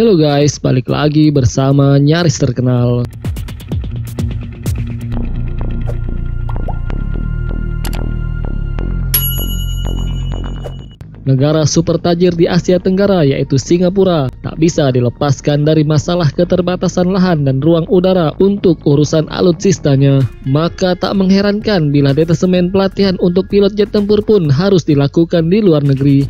Halo guys, balik lagi bersama Nyaris Terkenal. Negara super tajir di Asia Tenggara yaitu Singapura tak bisa dilepaskan dari masalah keterbatasan lahan dan ruang udara untuk urusan alutsistanya. Maka tak mengherankan bila detasemen pelatihan untuk pilot jet tempur pun harus dilakukan di luar negeri.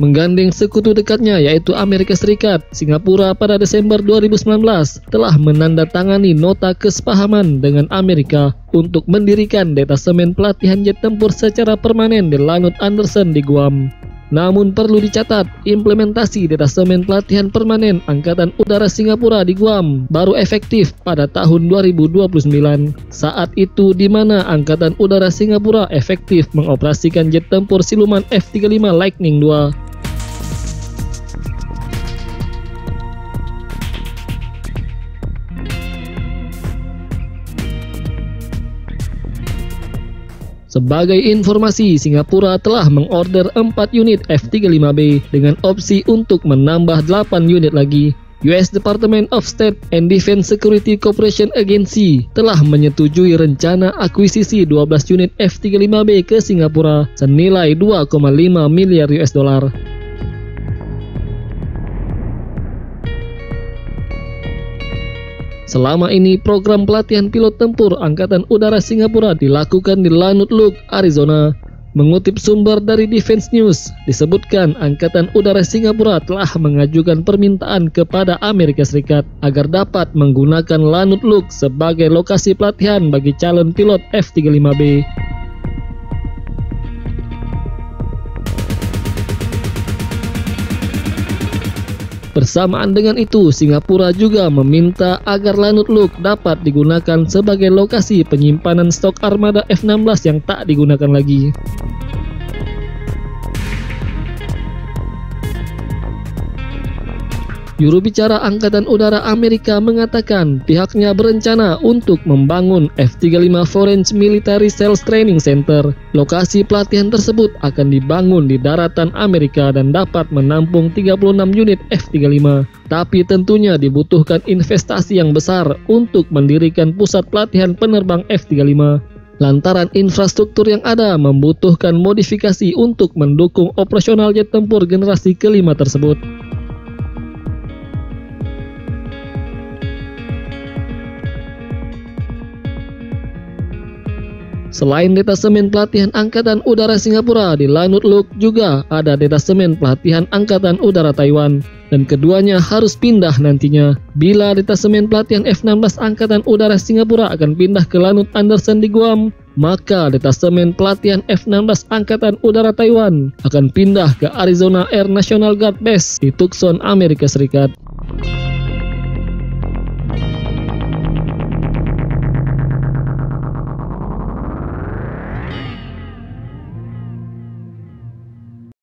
Menggandeng sekutu dekatnya yaitu Amerika Serikat, Singapura pada Desember 2019 telah menandatangani nota kesepahaman dengan Amerika untuk mendirikan detasemen pelatihan jet tempur secara permanen di Lanut Anderson di Guam. Namun perlu dicatat, implementasi detasemen pelatihan permanen Angkatan Udara Singapura di Guam baru efektif pada tahun 2029. Saat itu di mana Angkatan Udara Singapura efektif mengoperasikan jet tempur siluman F-35 Lightning II Sebagai informasi, Singapura telah mengorder 4 unit F-35B dengan opsi untuk menambah 8 unit lagi. US Department of State and Defense Security Cooperation Agency telah menyetujui rencana akuisisi 12 unit F-35B ke Singapura senilai 2,5 miliar US dollar. Selama ini program pelatihan pilot tempur Angkatan Udara Singapura dilakukan di Lanut Luke, Arizona. Mengutip sumber dari Defense News, disebutkan Angkatan Udara Singapura telah mengajukan permintaan kepada Amerika Serikat agar dapat menggunakan Lanut Luke sebagai lokasi pelatihan bagi calon pilot F-35B. Bersamaan dengan itu, Singapura juga meminta agar Lanut Luke dapat digunakan sebagai lokasi penyimpanan stok armada F-16 yang tak digunakan lagi. Juru bicara Angkatan Udara Amerika mengatakan pihaknya berencana untuk membangun F-35 Foreign Military Sales Training Center. Lokasi pelatihan tersebut akan dibangun di daratan Amerika dan dapat menampung 36 unit F-35. Tapi tentunya dibutuhkan investasi yang besar untuk mendirikan pusat pelatihan penerbang F-35 lantaran infrastruktur yang ada membutuhkan modifikasi untuk mendukung operasional jet tempur generasi kelima tersebut. Selain detasemen pelatihan Angkatan Udara Singapura di Lanut Luke juga ada detasemen pelatihan Angkatan Udara Taiwan dan keduanya harus pindah nantinya. Bila detasemen pelatihan F-16 Angkatan Udara Singapura akan pindah ke Lanut Anderson di Guam, maka detasemen pelatihan F-16 Angkatan Udara Taiwan akan pindah ke Arizona Air National Guard Base di Tucson, Amerika Serikat.